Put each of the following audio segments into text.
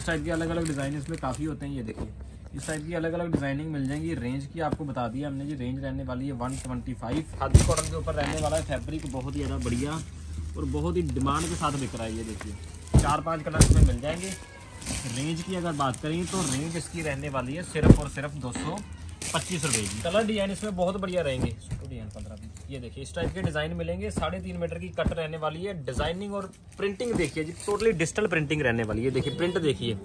इस टाइप के अलग अलग डिज़ाइन इसमें काफ़ी होते हैं, ये देखिए। इस टाइप की अलग अलग डिज़ाइनिंग मिल जाएँगी। रेंज की आपको बता दिया हमने जी। रेंज रहने वाली है 125 खादी कॉटन के ऊपर रहने वाला है। फैब्रिक बहुत ही ज़्यादा बढ़िया और बहुत ही डिमांड के साथ बिक रहा है, ये देखिए। चार पाँच कलर इसमें मिल जाएँगे। रेंज की अगर बात करें तो रेंज इसकी रहने वाली है सिर्फ़ और सिर्फ़ दो सौ। पच्चीस रुपए की। कलर डिज़ाइन इसमें बहुत बढ़िया रहेंगे। डिज़ाइन पंद्रह ये देखिए इस टाइप के डिज़ाइन मिलेंगे। साढ़े तीन मीटर की कट रहने वाली है। डिज़ाइनिंग और प्रिंटिंग देखिए जी टोटली डिजिटल प्रिंटिंग रहने वाली है। देखिए प्रिंट देखिए।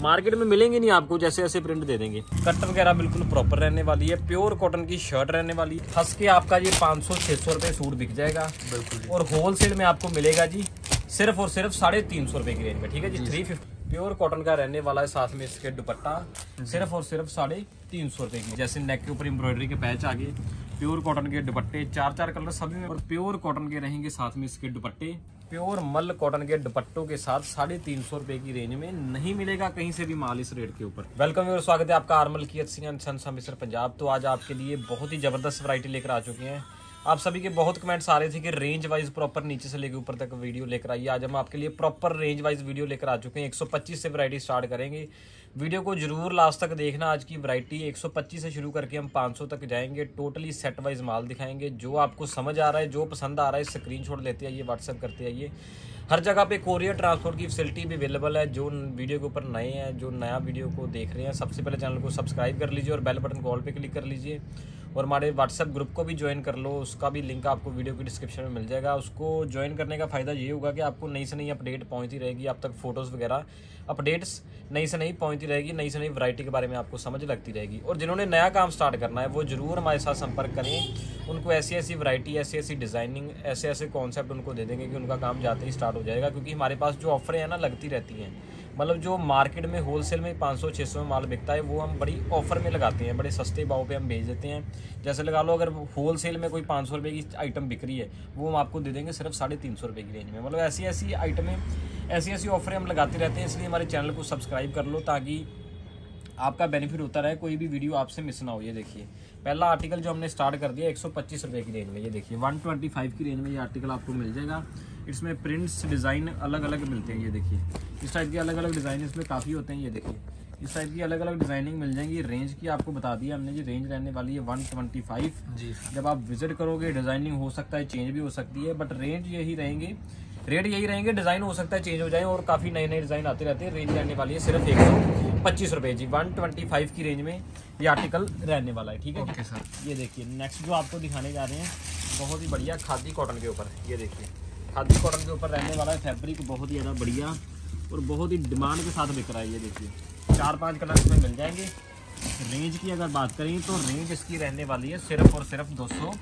मार्केट में मिलेंगे नहीं आपको जैसे ऐसे प्रिंट दे देंगे। कट वगैरह बिल्कुल प्रॉपर रहने वाली है। प्योर कॉटन की शर्ट रहने वाली है। हंस के आपका ये पाँच सौ छह सौ रुपए सूट बिक जाएगा। बिल्कुल और होलसेल में आपको मिलेगा जी सिर्फ़ और सिर्फ़ साढ़े तीन सौ रुपए की रेंज में ठीक है जी? थ्री फिफ्टी प्योर कॉटन का रहने वाला है साथ में इसके दुपट्टा। सिर्फ़ और सिर्फ़ साढ़े तीन सौ रुपए की। जैसे नेक के ऊपर एम्ब्रॉयडरी के पैच आगे प्योर कॉटन के दुपट्टे, चार चार कलर सभी में, और प्योर कॉटन के रहेंगे साथ में इसके दुपट्टे। प्योर मल कॉटन के दुपट्टों के साथ साढ़े तीन सौ रुपए की रेंज में नहीं मिलेगा कहीं से भी माल इस रेट के ऊपर। वेलकम और स्वागत है आपका आरमल की सन पंजाब तो आज आपके लिए बहुत ही ज़बरदस्त वरायटी लेकर आ चुके हैं। आप सभी के बहुत कमेंट्स आ रहे थे कि रेंज वाइज प्रॉपर नीचे से लेकर ऊपर तक वीडियो लेकर आइए। आज हम आपके लिए प्रॉपर रेंज वाइज वीडियो लेकर आ चुके हैं। 125 से वैरायटी स्टार्ट करेंगे। वीडियो को ज़रूर लास्ट तक देखना। आज की वैरायटी 125 से शुरू करके हम 500 तक जाएँगे। टोटली सेट वाइज माल दिखाएँगे। जो आपको समझ आ रहा है, जो पसंद आ रहा है स्क्रीन छोड़ लेते आइए व्हाट्सअप करते आइए। हर जगह पे कोरियर ट्रांसपोर्ट की फैसिलिटी भी अवेलेबल है। जो वीडियो के ऊपर नए हैं, जो नया वीडियो को देख रहे हैं, सबसे पहले चैनल को सब्सक्राइब कर लीजिए और बेल बटन कॉल पर क्लिक कर लीजिए। और हमारे व्हाट्सएप ग्रुप को भी ज्वाइन कर लो, उसका भी लिंक आपको वीडियो की डिस्क्रिप्शन में मिल जाएगा। उसको ज्वाइन करने का फ़ायदा ये होगा कि आपको नई से नई अपडेट पहुँचती रहेगी, आप तक फ़ोटोज़ वगैरह अपडेट्स नई से नई पहुँचती रहेगी, नई से नई वैरायटी के बारे में आपको समझ लगती रहेगी। और जिन्होंने नया काम स्टार्ट करना है, वो ज़रूर हमारे साथ संपर्क करें। उनको ऐसी ऐसी वैरायटी ऐसी ऐसी डिज़ाइनिंग ऐसे ऐसे कॉन्सेप्ट उनको दे देंगे कि उनका काम जाते ही स्टार्ट हो जाएगा, क्योंकि हमारे पास जो ऑफरें हैं ना, लगती रहती हैं। मतलब जो मार्केट में होलसेल में 500-600 में माल बिकता है, वो हम बड़ी ऑफ़र में लगाते हैं, बड़े सस्ते भाव पे हम भेज देते हैं। जैसे लगा लो, अगर होलसेल में कोई पाँच सौ की आइटम बिक रही है, वो हम आपको दे देंगे सिर्फ़ साढ़े तीन सौ की रेंज में। मतलब ऐसी ऐसी आइटमें ऐसी ऐसी ऑफरें हम लगाते रहते हैं, इसलिए हमारे चैनल को सब्सक्राइब कर लो ताकि आपका बेनिफिट होता रहे, कोई भी वीडियो आपसे मिस ना हो, ये देखिए। पहला आर्टिकल जो हमने स्टार्ट कर दिया, एक सौ की रेंज में, ये देखिए। वन की रेंज में ये आर्टिकल आपको मिल जाएगा। इसमें प्रिंट्स डिज़ाइन अलग अलग मिलते हैं ये देखिए। इस टाइप के अलग अलग डिज़ाइन इसमें काफ़ी होते हैं ये देखिए। इस टाइप की अलग अलग डिज़ाइनिंग मिल जाएँगी। रेंज की आपको बता दिया हमने जी। रेंज रहने वाली है वन ट्वेंटी फाइव जी। जब आप विज़िट करोगे डिज़ाइनिंग हो सकता है चेंज भी हो सकती है बट रेंज यही रहेंगे। रेट यही रहेंगे डिज़ाइन हो सकता है चेंज हो जाए और काफ़ी नए नए डिज़ाइन आते रहते हैं। रेंज रहने वाली है सिर्फ़ एक सौ पच्चीस रुपए जी। वन ट्वेंटी फाइव की रेंज में ये आर्टिकल रहने वाला है ठीक है ओके सर ये देखिए नेक्स्ट जो आपको दिखाने जा रहे हैं बहुत ही बढ़िया खादी कॉटन के ऊपर ये देखिए। खादी कॉटन के ऊपर रहने वाला है। फैब्रिक बहुत ही ज़्यादा बढ़िया और बहुत ही डिमांड के साथ बिक रहा है ये देखिए। चार पाँच कलर इसमें मिल जाएँगे। रेंज की अगर बात करें तो रेंज इसकी रहने वाली है सिर्फ़ और सिर्फ़ दो सौ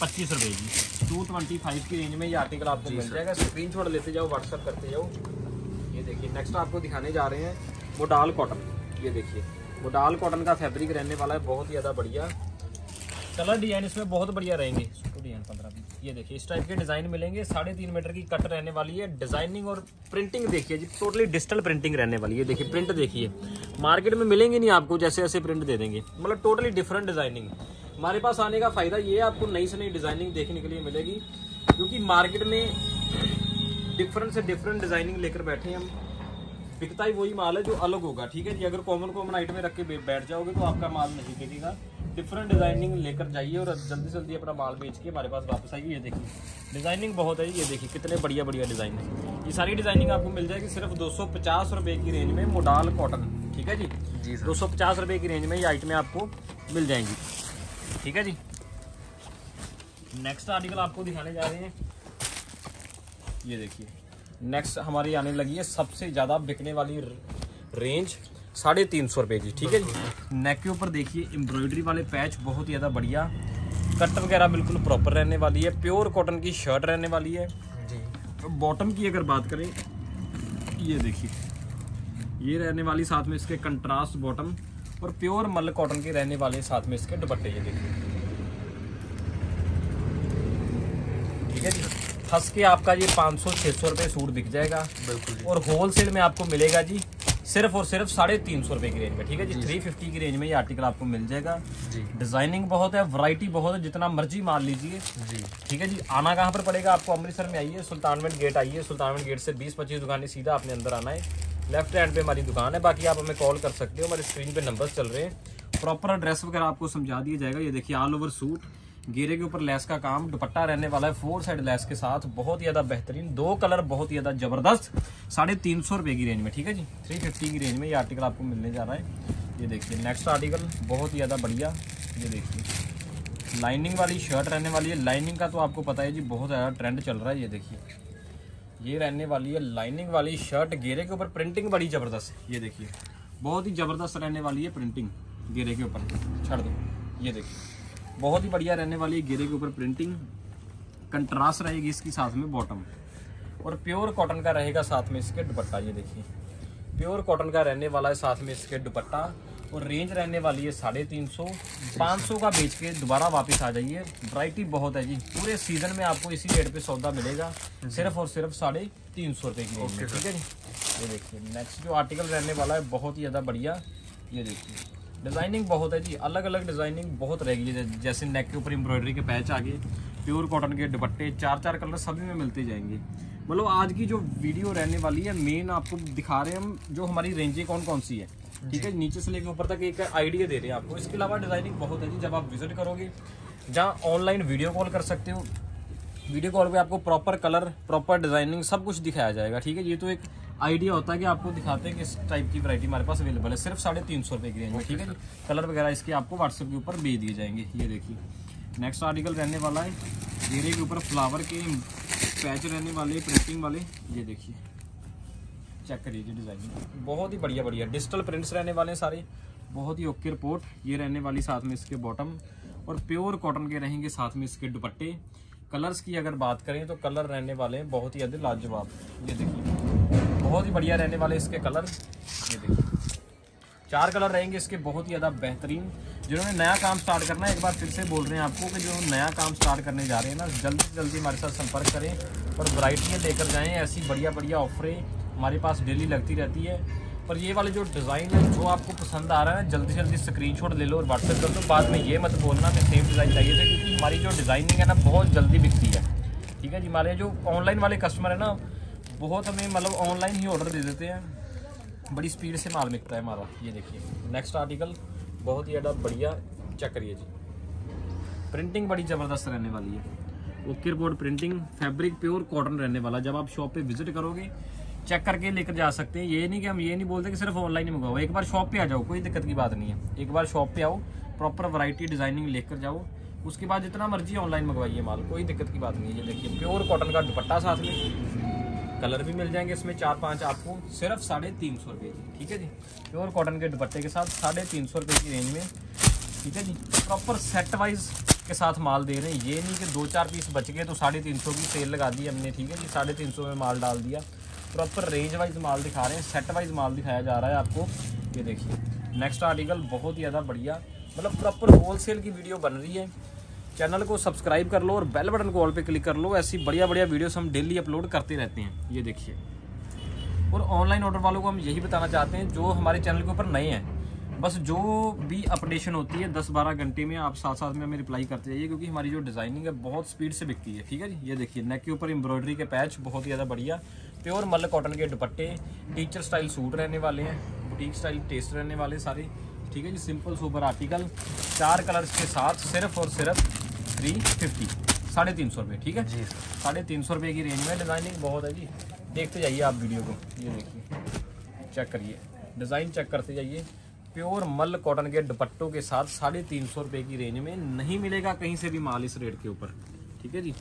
पच्चीस रुपये की। टू ट्वेंटी फाइव की रेंज में ये आर्टिकल आपको मिल जाएगा। स्क्रीन छोड़ लेते जाओ व्हाट्सअप करते जाओ। ये देखिए नेक्स्ट आपको दिखाने जा रहे हैं मोडाल कॉटन। ये देखिए मोडाल कॉटन का फैब्रिक रहने वाला है बहुत ही ज़्यादा बढ़िया। कलर डिज़ाइन इसमें बहुत बढ़िया रहेंगे। डिज़ाइन पंद्रह बीस। ये देखिए, इस टाइप के डिज़ाइन मिलेंगे। साढ़े तीन मीटर की कट रहने वाली है। डिज़ाइनिंग और प्रिंटिंग देखिए जी टोटली डिजिटल प्रिंटिंग रहने वाली है। देखिए प्रिंट देखिए। मार्केट में मिलेंगे नहीं आपको, जैसे ऐसे प्रिंट दे देंगे। मतलब टोटली डिफरेंट डिज़ाइनिंग हमारे पास आने का फ़ायदा ये है, आपको नई से नई डिज़ाइनिंग देखने के लिए मिलेगी। क्योंकि मार्केट में डिफरेंट से डिफरेंट डिज़ाइनिंग लेकर बैठे हम। बिकता ही वही माल है जो अलग होगा। ठीक है जी, अगर कॉमन कॉमन आइटमें रख के बैठ जाओगे तो आपका माल नहीं बिकेगा। डिफरेंट डिज़ाइनिंग लेकर जाइए और जल्दी जल्दी अपना माल बेच के हमारे पास वापस आइए। ये देखिए डिज़ाइनिंग बहुत है ये देखिए कितने बढ़िया बढ़िया डिज़ाइन है। ये सारी डिज़ाइनिंग आपको मिल जाएगी सिर्फ़ दो सौ की रेंज में मोडाल कॉटन ठीक है जी? जी दो सौ की रेंज में ये आइटमें आपको मिल जाएँगी ठीक है जी? नेक्स्ट आर्टिकल आपको दिखाने जा रहे हैं। ये देखिए नेक्स्ट हमारी आने लगी है सबसे ज़्यादा बिकने वाली रेंज साढ़े तीन सौ रुपये जी ठीक है जी? नेक के ऊपर देखिए एम्ब्रॉयडरी वाले पैच बहुत ही ज़्यादा बढ़िया। कट वगैरह बिल्कुल प्रॉपर रहने वाली है। प्योर कॉटन की शर्ट रहने वाली है। जी। बॉटम की अगर बात करें ये देखिए। ये रहने वाली साथ में इसके कंट्रास्ट बॉटम और प्योर मल कॉटन के रहने वाले साथ में इसके दुपट्टे ये देखिए। ठीक है जी? फंस के आपका ये 500-600 रुपए सूट बिक जाएगा। बिल्कुल और होलसेल में आपको मिलेगा जी सिर्फ़ और सिर्फ़ साढ़े तीन सौ रुपए की रेंज में ठीक है जी? थ्री फिफ्टी की रेंज में ये आर्टिकल आपको मिल जाएगा। डिज़ाइनिंग बहुत है वैरायटी बहुत है जितना मर्ज़ी मान लीजिए। जी। ठीक है जी? आना कहाँ पर पड़ेगा? आपको अमृतसर में आइए सुल्तानवेंट गेट आइए। सुल्तानवेंट गेट से बीस पच्चीस दुकानें सीधा अपने अंदर आना है। लेफ़्ट हैंड पे हमारी दुकान है बाकी आप हमें कॉल कर सकते हो। हमारे स्क्रीन पे नंबर्स चल रहे हैं। प्रॉपर एड्रेस वगैरह आपको समझा दिया जाएगा। ये देखिए ऑल ओवर सूट घेरे के ऊपर लेस का काम, दुपट्टा रहने वाला है, फोर साइड लेस के साथ, बहुत ज़्यादा बेहतरीन, दो कलर बहुत ज़्यादा ज़बरदस्त, साढ़े तीन सौ रुपए की रेंज में, ठीक है जी? थ्री फिफ्टी की रेंज में ये आर्टिकल आपको मिलने जा रहा है। ये देखिए नेक्स्ट आर्टिकल बहुत ही ज़्यादा बढ़िया, ये देखिए। लाइनिंग वाली शर्ट रहने वाली है। लाइनिंग का तो आपको पता है जी, बहुत ज़्यादा ट्रेंड चल रहा है, ये देखिए। ये रहने वाली है लाइनिंग वाली शर्ट घेरे के ऊपर प्रिंटिंग बड़ी ज़बरदस्त है, ये देखिए। बहुत ही ज़बरदस्त रहने वाली है प्रिंटिंग घेरे के ऊपर। छड़ दो, ये देखिए। बहुत ही बढ़िया रहने वाली है घेरे के ऊपर प्रिंटिंग कंट्रास्ट रहेगी इसकी साथ में बॉटम और प्योर कॉटन का रहेगा साथ में इसके दुपट्टा ये देखिए। प्योर कॉटन का रहने वाला है साथ में इसके दुपट्टा। और रेंज रहने वाली है साढ़े तीन सौ। पाँच सौ का बेच के दोबारा वापस आ जाइए। वराइटी बहुत है जी। पूरे सीज़न में आपको इसी रेट पे सौदा मिलेगा। सिर्फ़ और सिर्फ़ साढ़े तीन सौ रुपये की ठीक है जी? ये देखिए नेक्स्ट जो आर्टिकल रहने वाला है बहुत ही ज़्यादा बढ़िया ये देखिए। डिज़ाइनिंग बहुत है जी। अलग अलग डिज़ाइनिंग बहुत रहेगी जैसे नेक के ऊपर एम्ब्रॉयडरी के पैच आ गए प्योर कॉटन के दुपट्टे चार चार कलर सभी में मिलते जाएँगे। मतलब आज की जो वीडियो रहने वाली है मेन आपको दिखा रहे हैं हम जो हमारी रेंजें कौन कौन सी है। ठीक है नीचे से लेकर ऊपर तक एक आइडिया दे रहे हैं आपको। इसके अलावा डिज़ाइनिंग बहुत है जी। जब आप विज़िट करोगे जहाँ ऑनलाइन वीडियो कॉल कर सकते हो वीडियो कॉल पे आपको प्रॉपर कलर प्रॉपर डिज़ाइनिंग सब कुछ दिखाया जाएगा। ठीक है ये तो एक आइडिया होता है कि आपको दिखाते हैं कि इस टाइप की वैरायटी हमारे पास अवेलेबल है। सिर्फ़ साढ़े तीन सौ रुपये की रेंज में ठीक है जी? कलर वगैरह इसके आपको व्हाट्सएप के ऊपर भेज दिए जाएँगे। ये देखिए। नेक्स्ट आर्टिकल रहने वाला है। घेरे के ऊपर फ्लावर के पैच रहने वाले प्रिंटिंग वाले। ये देखिए। चेक करिए डिज़ाइनिंग बहुत ही बढ़िया बढ़िया। डिजिटल प्रिंट्स रहने वाले हैं सारे। बहुत ही ओके रिपोर्ट ये रहने वाली साथ में इसके बॉटम और प्योर कॉटन के रहेंगे साथ में इसके दुपट्टे। कलर्स की अगर बात करें तो कलर रहने वाले हैं। बहुत ही अधिक लाजवाब। ये देखिए। बहुत ही बढ़िया रहने वाले इसके कलर ये देखिए। चार कलर रहेंगे इसके बहुत ही ज़्यादा बेहतरीन। जिन्होंने नया काम स्टार्ट करना है, एक बार फिर से बोल रहे हैं आपको कि जो नया काम स्टार्ट करने जा रहे हैं ना, जल्दी से जल्दी हमारे साथ संपर्क करें और वराइटियाँ लेकर जाएँ। ऐसी बढ़िया बढ़िया ऑफरें हमारे पास डेली लगती रहती है। पर ये वाले जो डिज़ाइन है, जो आपको पसंद आ रहा है जल्दी से जल्दी स्क्रीनशॉट ले लो और व्हाट्सएप कर दो बाद में ये मत बोलना, मैं सेम डिज़ाइन चाहिए थे, क्योंकि हमारी जो डिज़ाइनिंग है ना, बहुत जल्दी बिकती है। ठीक है जी, हमारे जो ऑनलाइन वाले कस्टमर है ना बहुत हमें मतलब ऑनलाइन ही ऑर्डर दे देते हैं। बड़ी स्पीड से माल बिकता है हमारा। ये देखिए। नेक्स्ट आर्टिकल बहुत ही ज़्यादा बढ़िया चेक करिए जी। प्रिंटिंग बड़ी ज़बरदस्त रहने वाली है। Okay board printing fabric pure cotton रहने वाला। जब आप शॉप पे विज़िट करोगे चेक करके लेकर जा सकते हैं। ये नहीं कि हम ये नहीं बोलते कि सिर्फ़ ऑनलाइन ही मंगवाओ। एक बार शॉप पे आ जाओ, कोई दिक्कत की बात नहीं है। एक बार शॉप पे आओ प्रॉपर वैरायटी डिज़ाइनिंग लेकर जाओ। उसके बाद जितना मर्ज़ी ऑनलाइन मंगवाइए माल, कोई दिक्कत की बात नहीं है। ये देखिए प्योर कॉटन का दुपट्टा साथ में। कलर भी मिल जाएँगे इसमें चार पाँच आपको, सिर्फ़ साढ़े तीन सौ रुपये की, ठीक है जी? प्योर कॉटन के दुपट्टे के साथ साढ़े तीन सौ रुपये की रेंज में, ठीक है जी? प्रॉपर सेट वाइज के साथ माल दे रहे हैं। ये नहीं कि दो चार पीस बच गए तो साढ़े तीन सौ की सेल लगा दी हमने, ठीक है जी? साढ़े तीन सौ में माल डाल दिया। प्रॉपर रेंज वाइज माल दिखा रहे हैं। सेट वाइज माल दिखाया जा रहा है आपको। ये देखिए नेक्स्ट आर्टिकल बहुत ही ज़्यादा बढ़िया मतलब प्रॉपर होलसेल की वीडियो बन रही है। चैनल को सब्सक्राइब कर लो और बेल बटन को ऑल पे क्लिक कर लो। ऐसी बढ़िया बढ़िया वीडियोस हम डेली अपलोड करते रहते हैं। ये देखिए। और ऑनलाइन ऑर्डर वालों को हम यही बताना चाहते हैं, जो हमारे चैनल के ऊपर नए हैं, बस जो भी अपडेशन होती है दस बारह घंटे में आप साथ साथ में हमें रिप्लाई करते जाइए, क्योंकि हमारी जो डिज़ाइनिंग है बहुत स्पीड से बिकती है, ठीक है जी? ये देखिए नेक के ऊपर एम्ब्रॉयडरी के पैच बहुत ही ज़्यादा बढ़िया। प्योर मल कॉटन के दुपट्टे टीचर स्टाइल सूट रहने वाले हैं बुटीक स्टाइल टेस्ट रहने वाले सारे, ठीक है जी? सिंपल सुपर आर्टिकल चार कलर्स के साथ, सिर्फ़ और सिर्फ़ थ्री फिफ्टी साढ़े तीन सौ रुपये ठीक है? जी साढ़े तीन सौ रुपये की रेंज में डिज़ाइनिंग बहुत है जी। देखते जाइए आप वीडियो को ये देखिए। चेक करिए। डिज़ाइन चेक करते जाइए। प्योर मल कॉटन के दुपट्टों के साथ साढ़े तीन सौ रुपये की रेंज में नहीं मिलेगा कहीं से भी माल इस रेट के ऊपर। ठीक है जी?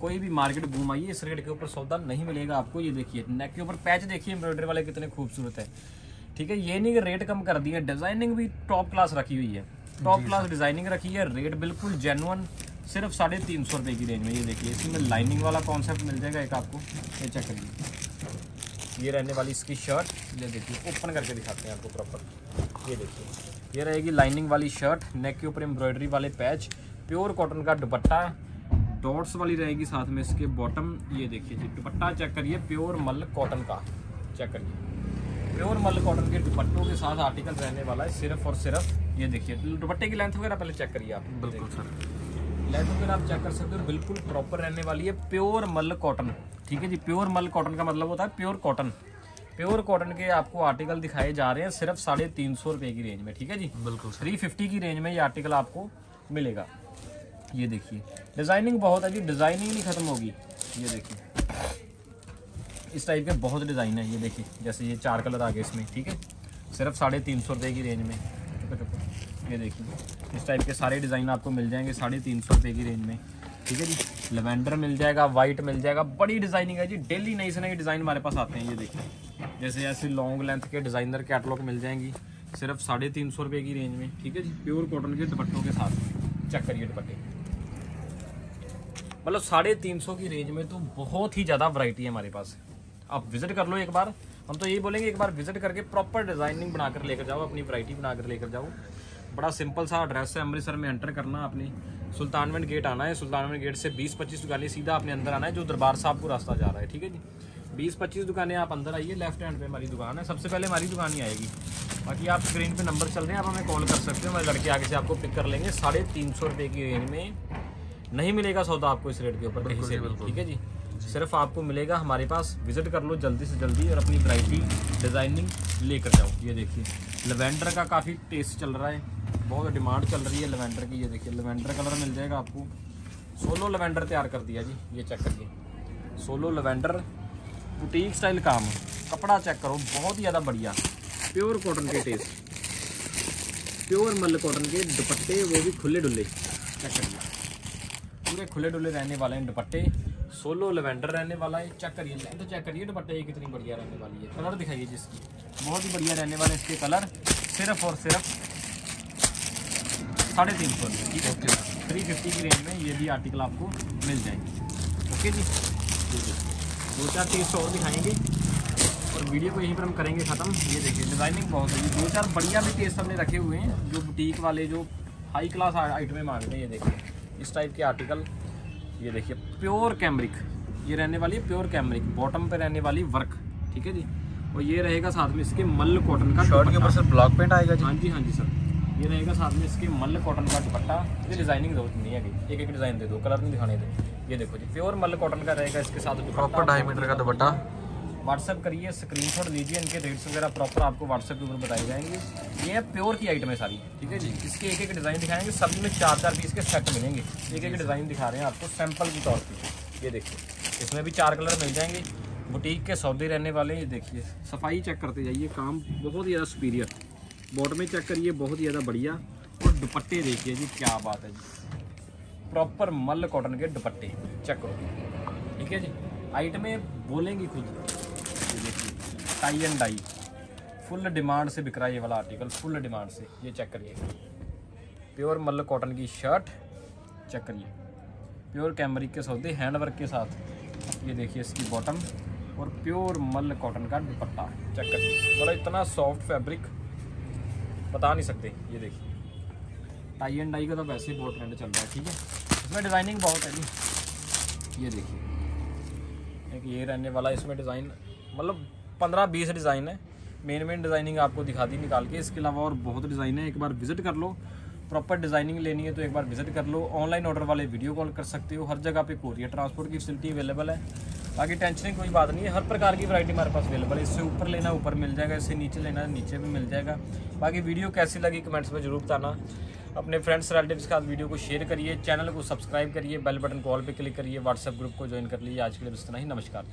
कोई भी मार्केट घूम आइए इस रेट के ऊपर सौदा नहीं मिलेगा आपको। ये देखिए नेक के ऊपर पैच देखिए एम्ब्रॉयडरी वाले कितने खूबसूरत है। ठीक है ये नहीं कि रेट कम कर दिए डिज़ाइनिंग भी टॉप क्लास रखी हुई है। टॉप क्लास डिज़ाइनिंग रखी है रेट बिल्कुल जेनुअन सिर्फ़ साढ़े तीन सौ रुपये की रेंज में ये देखिए। इसमें लाइनिंग वाला कॉन्सेप्ट मिल जाएगा एक आपको ये चेक करिए। ये रहने वाली इसकी शर्ट ये देखिए ओपन करके दिखाते हैं आपको प्रॉपर ये देखिए ये रहेगी लाइनिंग वाली शर्ट नेक के ऊपर एम्ब्रॉयडरी वाले पैच प्योर कॉटन का दुपट्टा डॉट्स वाली रहेगी साथ में इसके बॉटम ये देखिए जी दुपट्टा चेक करिए प्योर मल कॉटन का। चेक करिए। प्योर मल कॉटन के दुपट्टों के साथ आर्टिकल रहने वाला है सिर्फ़ और सिर्फ़ ये देखिए दुपट्टे की लेंथ वगैरह पहले चेक करिए आप। बिल्कुल सर लेंथ वगैरह आप चेक कर सकते हो बिल्कुल प्रॉपर रहने वाली है प्योर मल कॉटन ठीक है जी प्योर मल कॉटन का मतलब होता है प्योर कॉटन प्योर कॉटन के आपको आर्टिकल दिखाए जा रहे हैं सिर्फ़ साढ़े तीन सौ रुपए की रेंज में ठीक है जी? बिल्कुल थ्री फिफ्टी की रेंज में ये आर्टिकल आपको मिलेगा। ये देखिए डिज़ाइनिंग बहुत है जी डिज़ाइनिंग नहीं खत्म होगी। ये देखिए। इस टाइप के बहुत डिज़ाइन है ये देखिए जैसे ये चार कलर आ गए इसमें ठीक है? सिर्फ़ साढ़े तीन सौ रुपये की रेंज में। ये देखिए। इस टाइप के सारे डिज़ाइन आपको मिल जाएँगे साढ़े तीन सौ रुपये की रेंज में। ठीक है जी? लेवेंडर मिल जाएगा वाइट मिल जाएगा। बड़ी डिज़ाइनिंग है जी। डेली नई से नई डिज़ाइन हमारे पास आते हैं ये देखिए। जैसे ऐसे लॉन्ग लेंथ के डिज़ाइनर कैटलॉग मिल जाएँगी सिर्फ़ साढ़े तीन सौ रुपये की रेंज में। ठीक है जी? प्योर कॉटन के दुपट्टों के साथ। चेक करिए दुपट्टे। मतलब साढ़े तीन सौ की रेंज में तो बहुत ही ज़्यादा वैरायटी है हमारे पास। आप विज़िट कर लो एक बार। हम तो यही बोलेंगे, एक बार विज़िट करके प्रॉपर डिज़ाइनिंग बनाकर लेकर जाओ, अपनी वैरायटी बनाकर लेकर जाओ। बड़ा सिंपल सा एड्रेस है अमृतसर में एंटर करना अपनी। सुल्तानवेंट गेट आना है सुल्तानवेंट गेट से 20-25 दुकानें सीधा अपने अंदर आना है जो दरबार साहब को रास्ता जा रहा है ठीक है जी? 20-25 दुकानें आप अंदर आइए लेफ़्ट हैंड पे हमारी दुकान है। सबसे पहले हमारी दुकान ही आएगी। बाकी आप स्क्रीन पे नंबर चल रहे हैं आप हमें कॉल कर सकते हो हमारे लड़के आगे से आपको पिक कर लेंगे। साढ़े तीन सौ रुपये की रेंज में नहीं मिलेगा सौदा आपको इस रेट के ऊपर कहीं से ठीक है जी? सिर्फ़ आपको मिलेगा हमारे पास। विज़िट कर लो जल्दी से जल्दी और अपनी वैरायटी डिज़ाइनिंग लेकर जाओ। ये देखिए लेवेंडर का काफ़ी टेस्ट चल रहा है। बहुत डिमांड चल रही है लेवेंडर की ये देखिए लेवेंडर कलर मिल जाएगा आपको। सोलो लेवेंडर तैयार कर दिया जी ये चेक करिए। सोलो लेवेंडर बुटीक स्टाइल काम। कपड़ा चेक करो बहुत ही ज़्यादा बढ़िया। प्योर कॉटन के टेस्ट प्योर मल कॉटन के दुपट्टे वो भी खुले डुले। चेक करिए। पूरे खुले डुले रहने वाले हैं दुपट्टे। सोलो लेवेंडर रहने वाला है चेक करिए। लेंथ चेक करिए दुपट्टे ये कितनी बढ़िया रहने वाली है। कलर दिखाइए जिसकी। बहुत ही बढ़िया रहने वाले इसके कलर सिर्फ़ और सिर्फ़ साढ़े तीन सौ रुपये ठीक है थ्री फिफ्टी की रेंज में ये भी आर्टिकल आपको मिल जाएँगे। ओके जी? दो चार चीज़ और दिखाएँगे। और वीडियो को यहीं पर हम करेंगे ख़त्म। ये देखिए। डिज़ाइनिंग बहुत है दो चार बढ़िया भी टेस्ट हमने रखे हुए हैं जो बुटीक वाले जो हाई क्लास आइटमें मांगते हैं ये देखिए। इस टाइप के आर्टिकल ये देखिए प्योर कैमरिक ये रहने वाली है प्योर कैमरिक बॉटम पे रहने वाली वर्क ठीक है जी? और ये रहेगा साथ में इसके मल कॉटन का शर्ट के ऊपर सर ब्लॉक पेंट आएगा जी। हाँ जी हाँ जी सर ये रहेगा साथ में इसके मल्ल कॉटन का दुपट्टा। ये डिज़ाइनिंग ज़रूरत नहीं है एक एक डिज़ाइन दे दो कलर नहीं दिखाने दे। ये देखो जी प्योर मल्ल कॉटन का रहेगा इसके साथ प्रॉपर ढाई मीटर का दुपट्टा। व्हाट्सएप करिए स्क्रीनशॉट लीजिए इनके रेट्स वगैरह प्रॉपर आपको व्हाट्सएप के ऊपर बताए जाएँगे। ये है प्योर की आइटम है सारी ठीक है जी? इसके एक एक डिज़ाइन दिखाएँगे सब में चार चार पीस के सेट मिलेंगे। एक एक डिज़ाइन दिखा रहे हैं आपको सैंपल के तौर पर ये देखिए इसमें भी चार कलर मिल जाएँगे। बुटीक के सौदे रहने वाले ये देखिए सफ़ाई चेक करते जाइए काम बहुत ही ज़्यादा सुपीरियर बॉटम में चेक करिए, बहुत ही ज़्यादा बढ़िया। और दुपट्टे देखिए जी, क्या बात है जी। प्रॉपर मल कॉटन के दुपट्टे चेक करो। ठीक है जी? आइटमें बोलेंगी खुद। देखिए tie and dye full demand से बिक रहा है ये वाला आर्टिकल फुल डिमांड से। ये चेक करिए। प्योर मल कॉटन की शर्ट चेक करिए। प्योर कैमरिक के सौदे हैंड वर्क के साथ। ये देखिए इसकी बॉटम और प्योर मल कॉटन का दुपट्टा चेक करिए। बड़ा इतना सॉफ्ट फैब्रिक बता नहीं सकते। ये देखिए टाई एंड डाई का तो वैसे ही बहुत ट्रेंड चल रहा है, ठीक है? इसमें डिज़ाइनिंग बहुत है जी। ये देखिए। एक ये रहने वाला इसमें डिज़ाइन मतलब पंद्रह बीस डिज़ाइन है। मेन मेन डिज़ाइनिंग आपको दिखा दी निकाल के। इसके अलावा और बहुत डिज़ाइन है, एक बार विज़िट कर लो। प्रॉपर डिज़ाइनिंग लेनी है तो एक बार विज़िट कर लो। ऑनलाइन ऑर्डर वाले वीडियो कॉल कर सकते हो। हर जगह पे कोरियर ट्रांसपोर्ट की फैसिलिटी अवेलेबल है। बाकी टेंशन की कोई बात नहीं है। हर प्रकार की वैरायटी हमारे पास अवेलेबल है। इससे ऊपर लेना, ऊपर मिल जाएगा। इससे नीचे लेना, नीचे भी मिल जाएगा। बाकी वीडियो कैसी लगी कमेंट्स में ज़रूर बताना। अपने फ्रेंड्स रिलेटिव के साथ वीडियो को शेयर करिए। चैनल को सब्सक्राइब करिए। बेल बटन कॉल पर क्लिक करिए। व्हाट्सएप ग्रुप को ज्वाइन कर लीजिए। आज के लिए बस इतना ही। नमस्कार